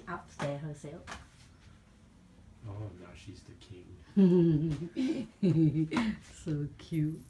upstairs. Upstairs herself. Oh, now she's the king. so cute.